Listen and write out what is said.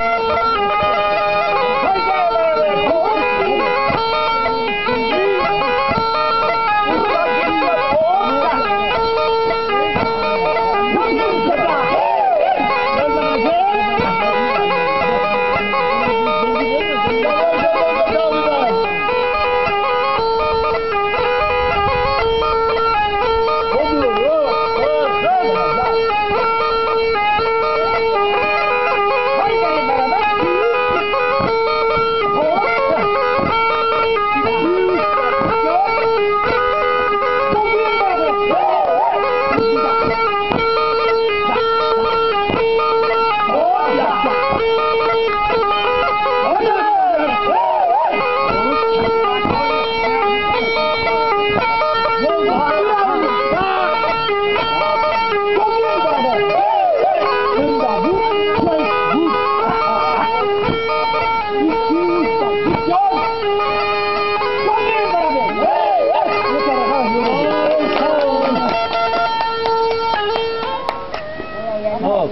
Música 哦，